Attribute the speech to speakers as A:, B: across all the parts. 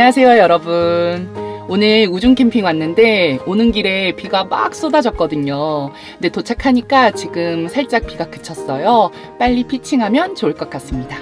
A: 안녕하세요 여러분. 오늘 우중 캠핑 왔는데 오는 길에 비가 막 쏟아졌거든요. 근데 도착하니까 지금 살짝 비가 그쳤어요. 빨리 피칭하면 좋을 것 같습니다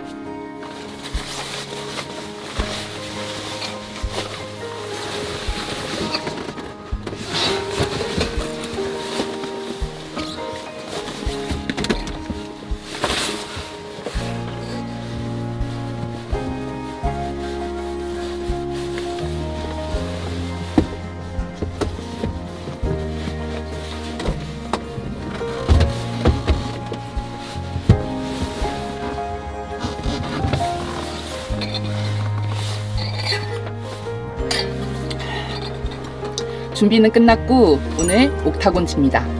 A: 준비는 끝났고 오늘 옥타곤 칩니다.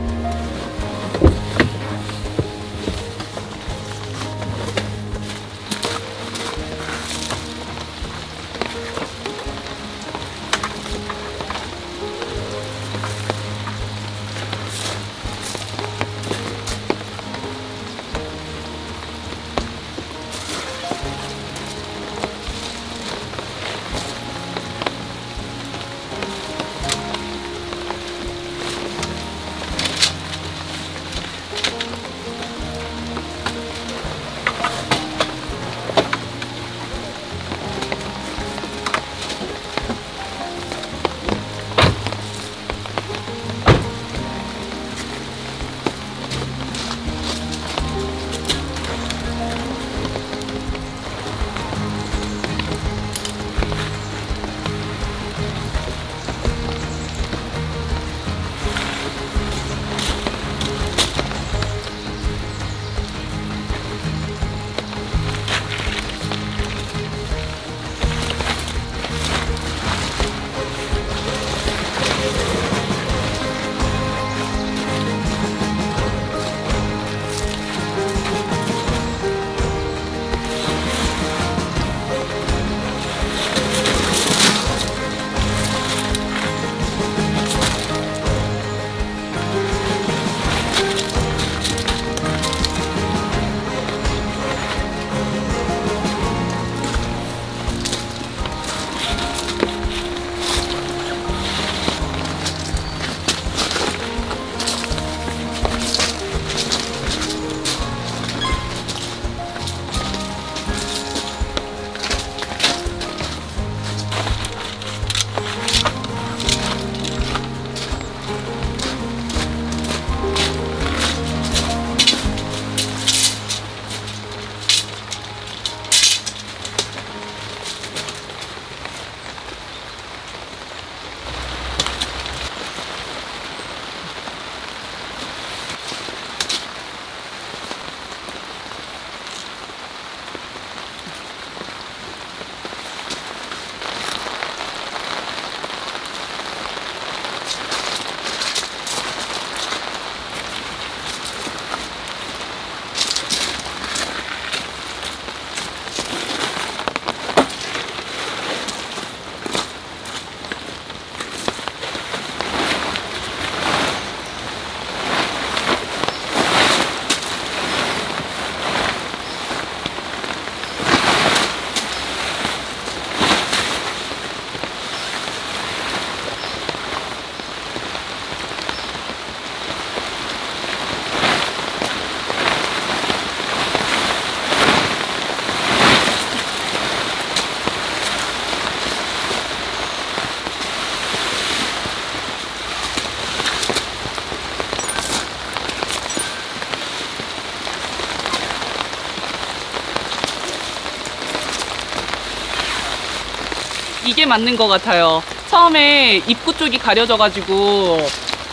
A: 맞는 것 같아요. 처음에 입구 쪽이 가려져가지고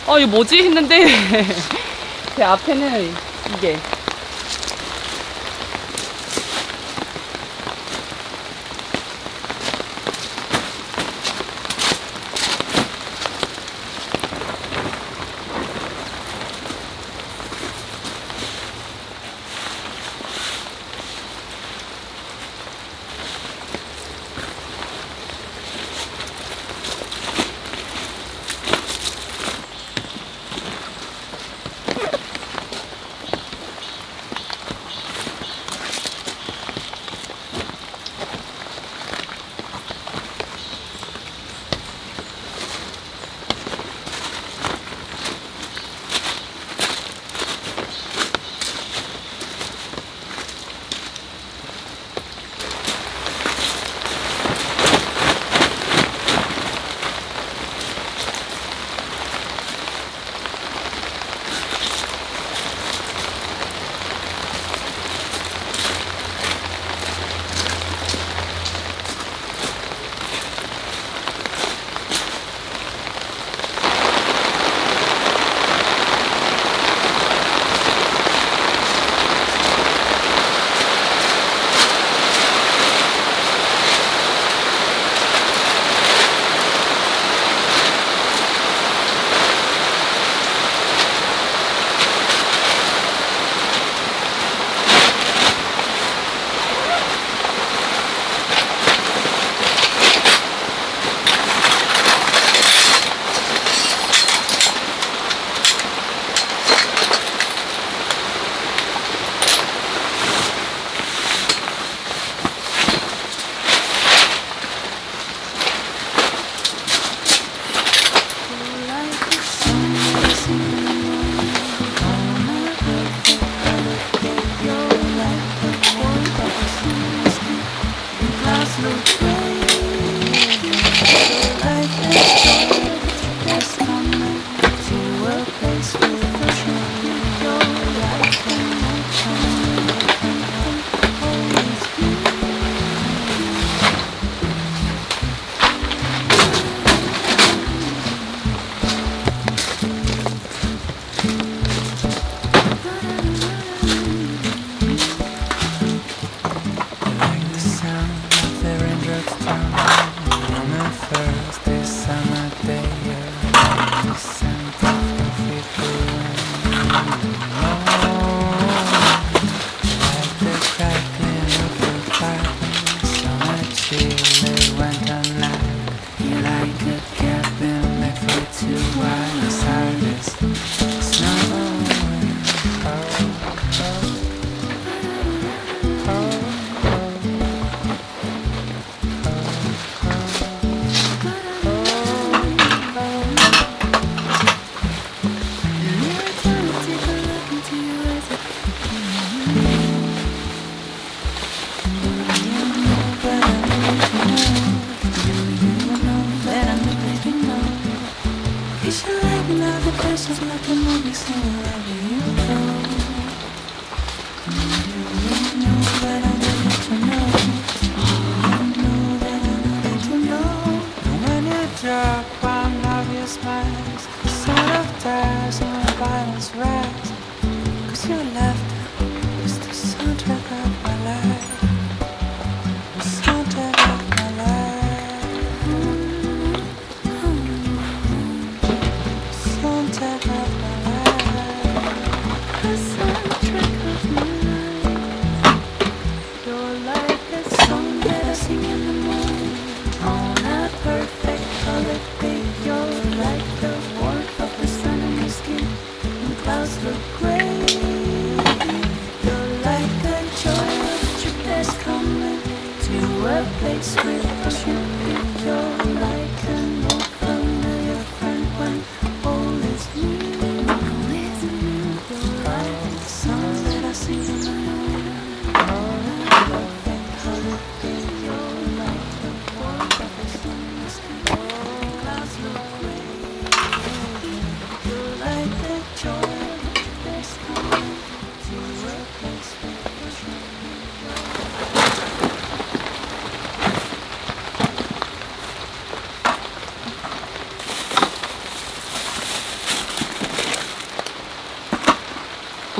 A: 어 이거 뭐지 했는데 제 앞에는 이게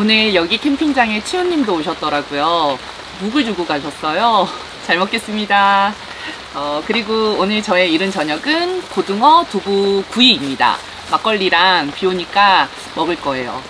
A: 오늘 여기 캠핑장에 치우님도 오셨더라고요. 묵을 주고 가셨어요. 잘 먹겠습니다. 어, 그리고 오늘 저의 이른 저녁은 고등어 두부 구이입니다. 막걸리랑 비 오니까 먹을 거예요.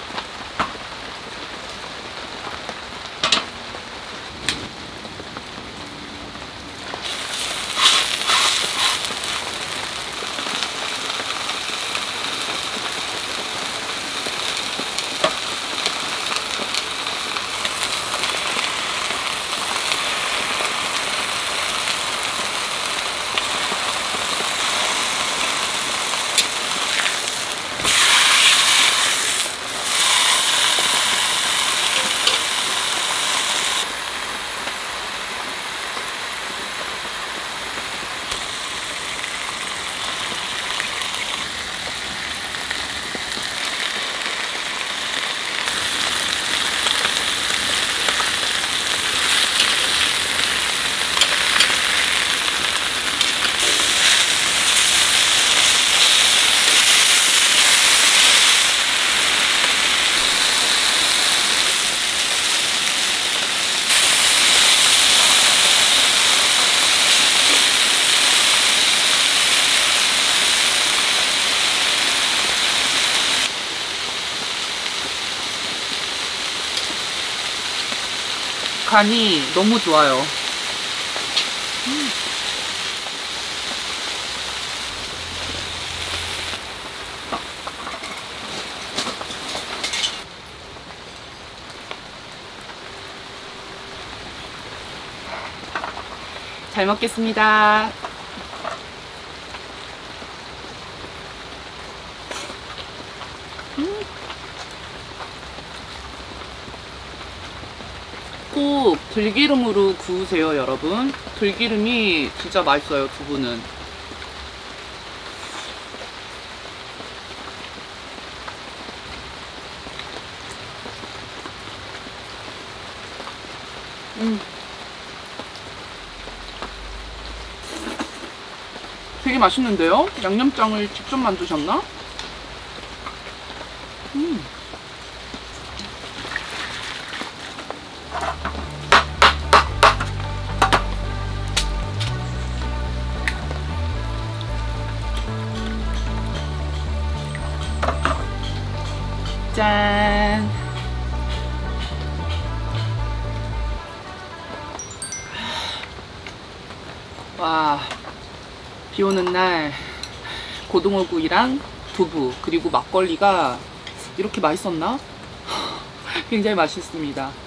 A: 간이 너무 좋아요. 잘 먹겠습니다. 꼭 들기름으로 구우세요, 여러분. 들기름이 진짜 맛있어요, 두부는. 음. 되게 맛있는데요? 양념장을 직접 만드셨나? 고등어구이랑 두부 그리고 막걸리가 이렇게 맛있었나? 굉장히 맛있습니다.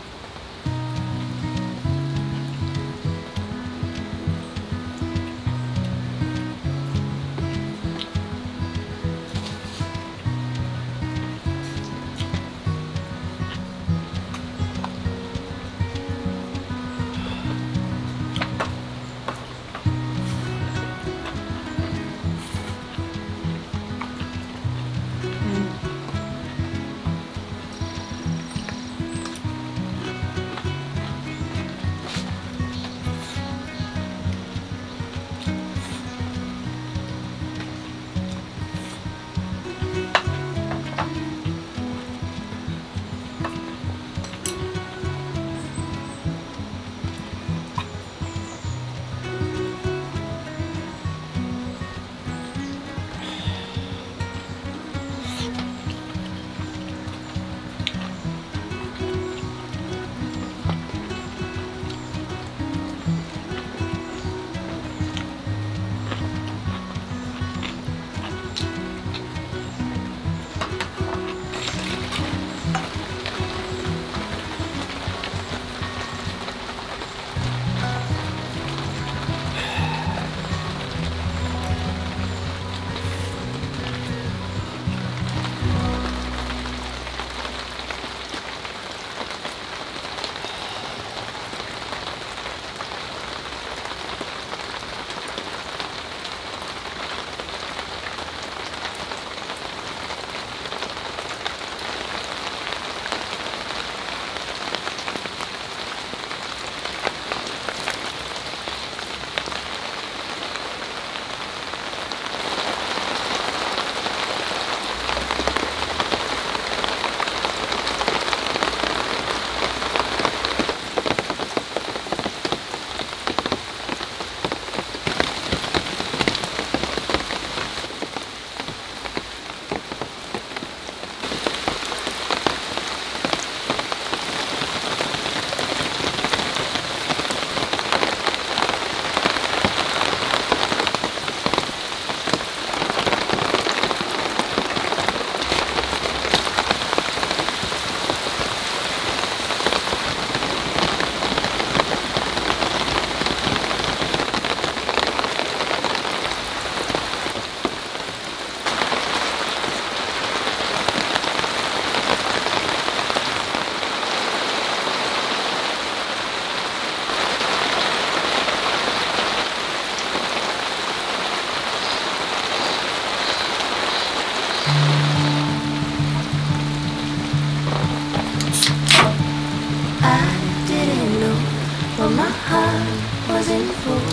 B: You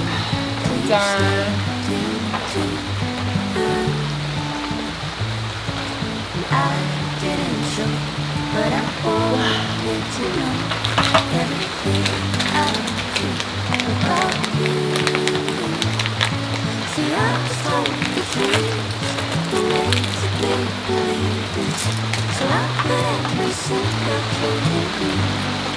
B: I didn't show, but I to everything I about you. See, I was told the truth, the ways that they believe. So I put every single truth in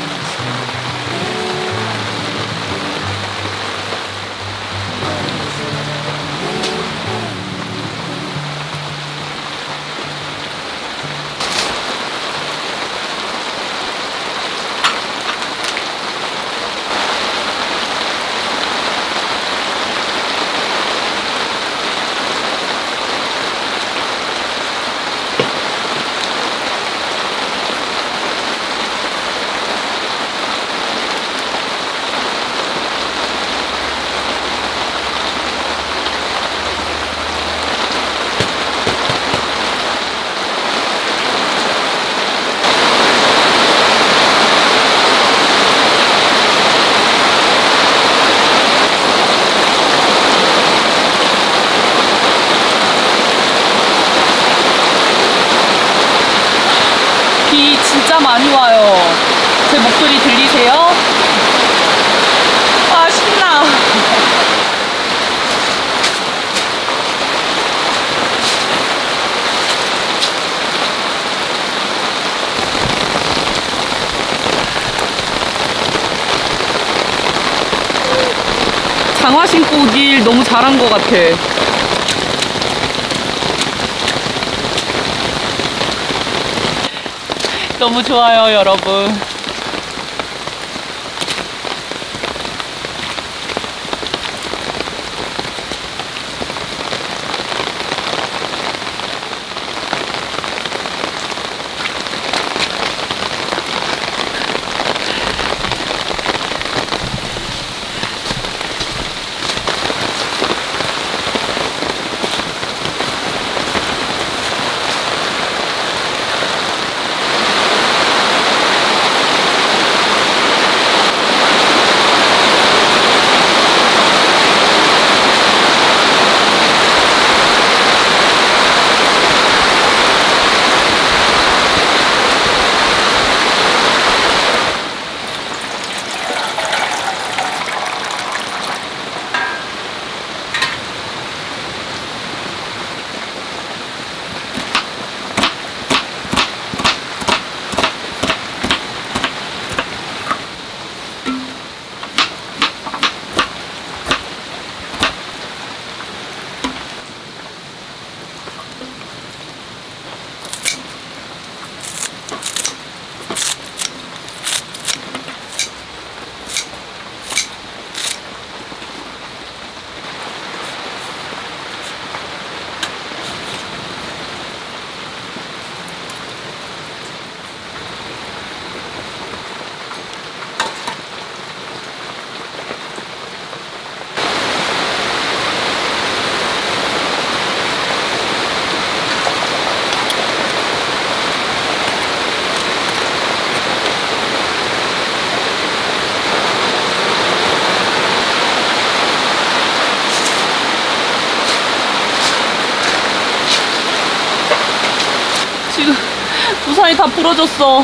A: 것 같아. 너무 좋아요, 여러분. 다 부러졌어.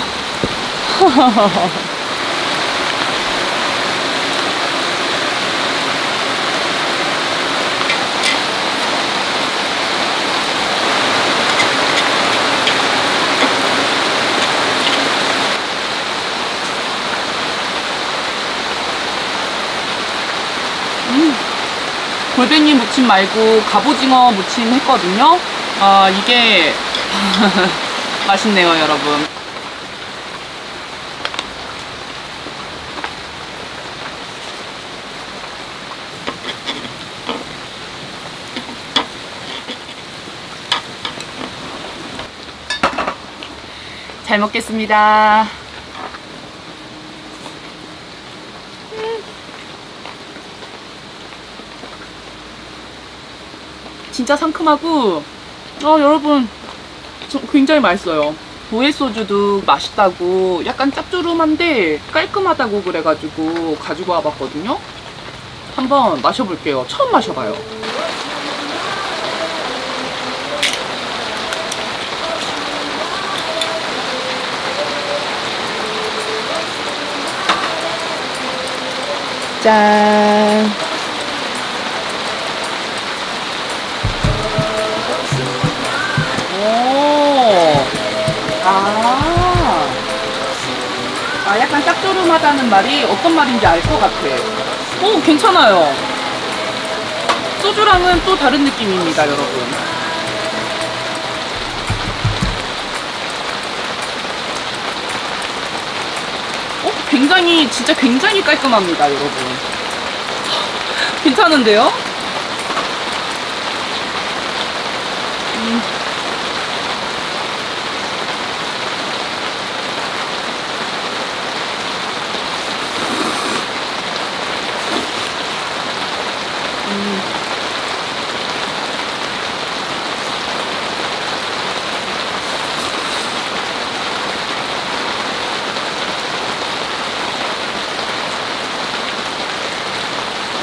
A: 음, 골뱅이 무침 말고 갑오징어 무침 했거든요. 아, 이게 맛있네요, 여러분. 잘 먹겠습니다. 음. 진짜 상큼하고, 어, 여러분, 저- 굉장히 맛있어요. 보헤 소주도 맛있다고 약간 짭조름한데 깔끔하다고 그래가지고 가지고 와봤거든요. 한번 마셔볼게요. 처음 마셔봐요. 짠. 아. 아, 약간 짭조름하다는 말이 어떤 말인지 알 것 같아. 오, 괜찮아요. 소주랑은 또 다른 느낌입니다, 여러분. 어, 굉장히, 진짜 굉장히 깔끔합니다, 여러분. 괜찮은데요?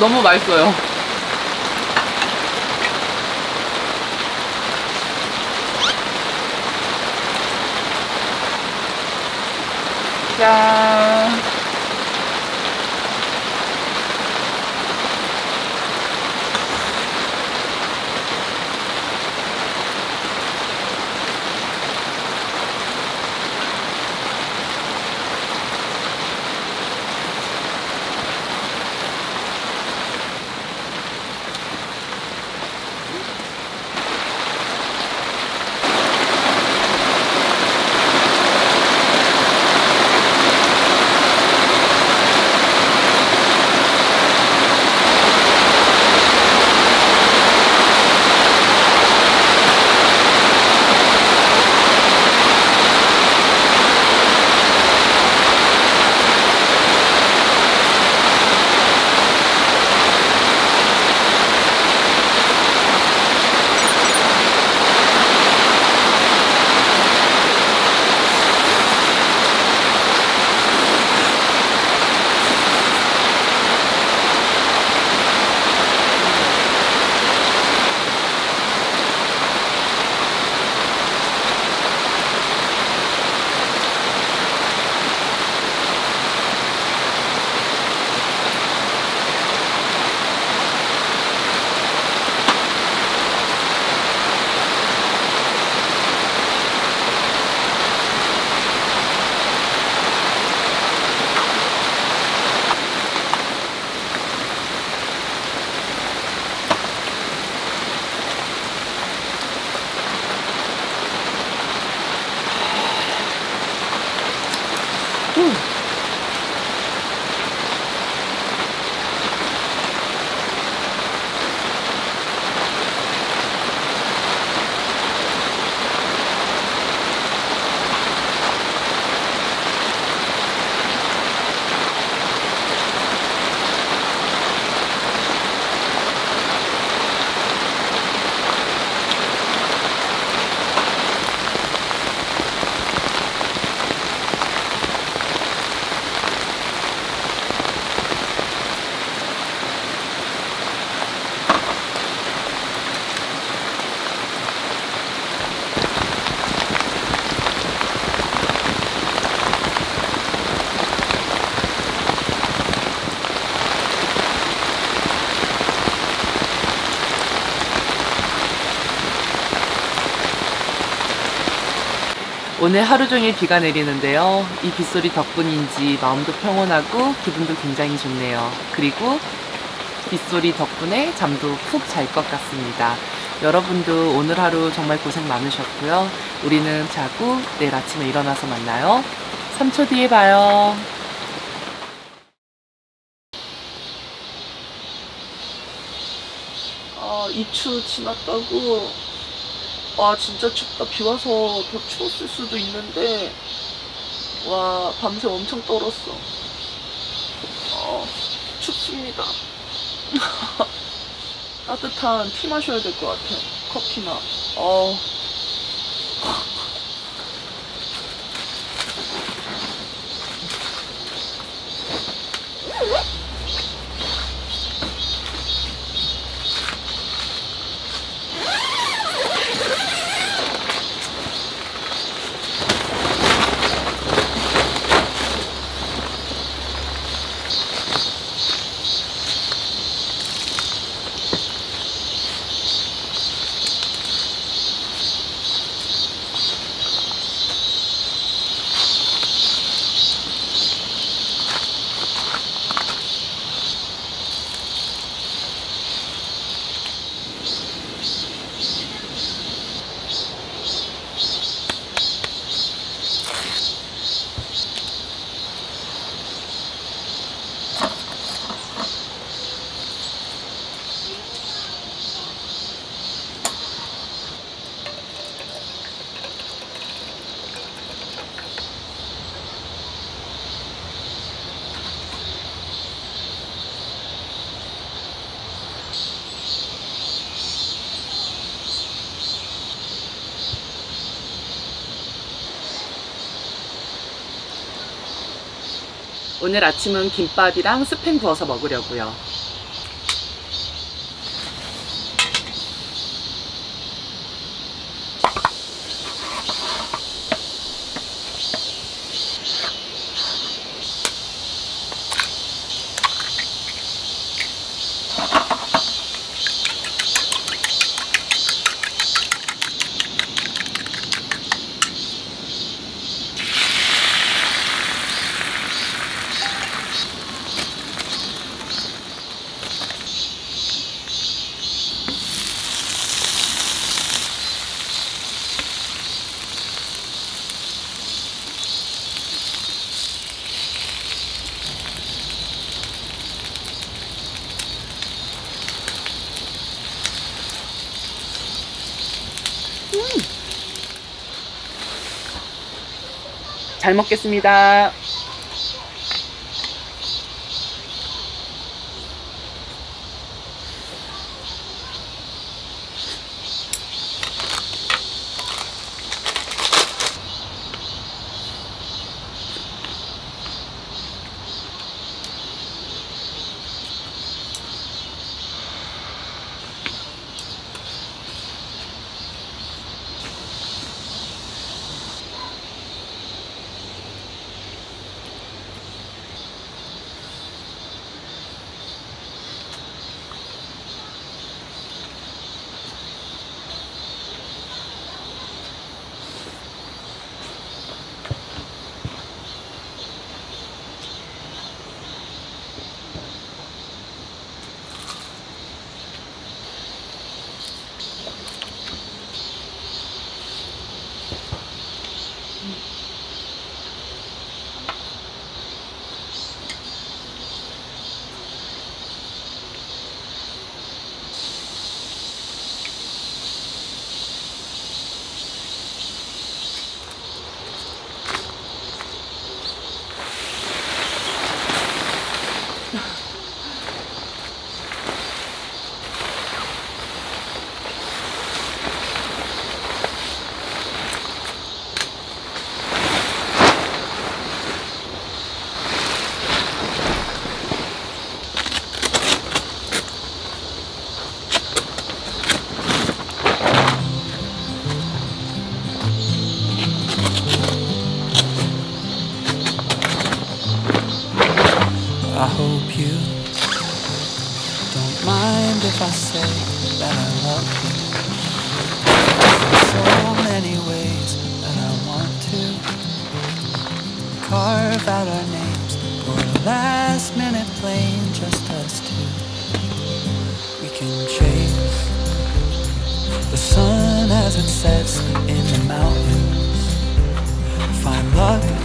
A: 너무 맛있어요. 짠. 오늘 하루 종일 비가 내리는데요. 이 빗소리 덕분인지 마음도 평온하고 기분도 굉장히 좋네요. 그리고 빗소리 덕분에 잠도 푹 잘 것 같습니다. 여러분도 오늘 하루 정말 고생 많으셨고요. 우리는 자고 내일 아침에 일어나서 만나요. 3초 뒤에 봐요. 아, 입추 지났다고. 와, 진짜 춥다. 비 와서 더 추웠을 수도 있는데. 와, 밤새 엄청 떨었어. 어, 춥습니다. 따뜻한 티 마셔야 될 것 같아. 커피나. 어. 오늘 아침은 김밥이랑 스팸 구워서 먹으려고요. 잘 먹겠습니다.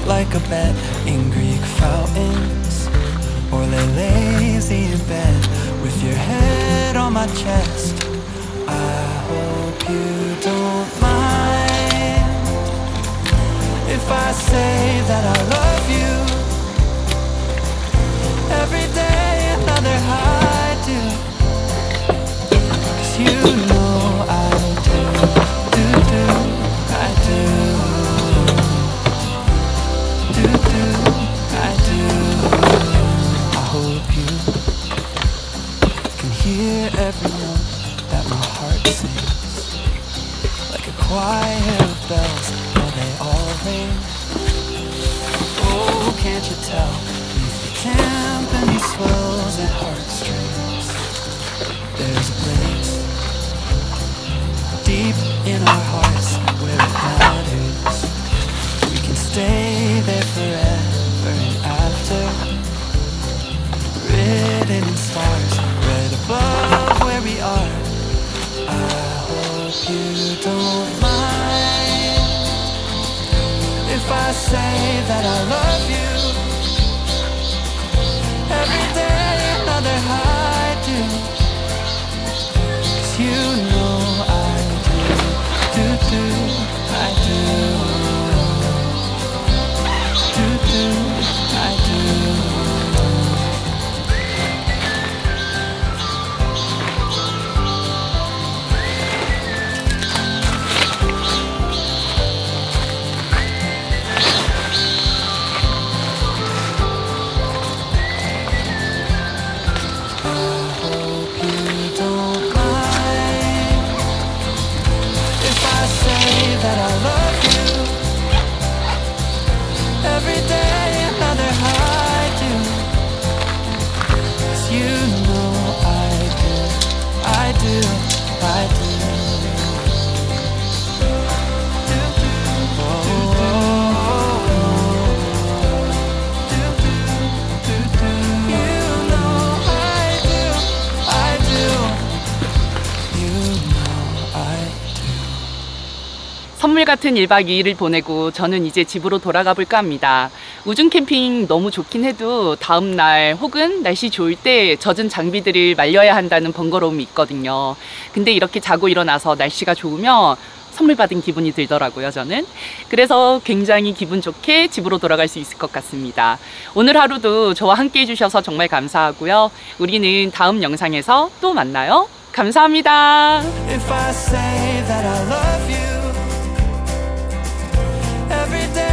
C: Like a bet in Greek fountains, or lay lazy in bed with your head on my chest. I hope you don't mind if I say that I love you. Every day another high do. Cause you know every note that my heart sings. Like a choir of bells, will they all ring? Oh, can't you tell? The timpani swells and heartstrings, there's a place deep in our hearts where it matters. We can stay there forever and after. Written in stars, you don't mind if I say that I love you.
A: 같은 1박 2일을 보내고 저는 이제 집으로 돌아가 볼까 합니다. 우중 캠핑 너무 좋긴 해도 다음 날 혹은 날씨 좋을 때 젖은 장비들을 말려야 한다는 번거로움이 있거든요. 근데 이렇게 자고 일어나서 날씨가 좋으면 선물 받은 기분이 들더라고요, 저는. 그래서 굉장히 기분 좋게 집으로 돌아갈 수 있을 것 같습니다. 오늘 하루도 저와 함께 해주셔서 정말 감사하고요. 우리는 다음 영상에서 또 만나요. 감사합니다.
C: every day.